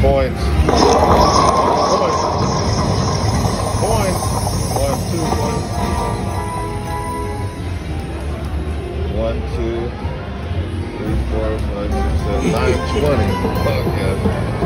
Points. Points. Points. One, two, one. One, two, three, four, five, six, seven, nine, twenty. Fuck yeah.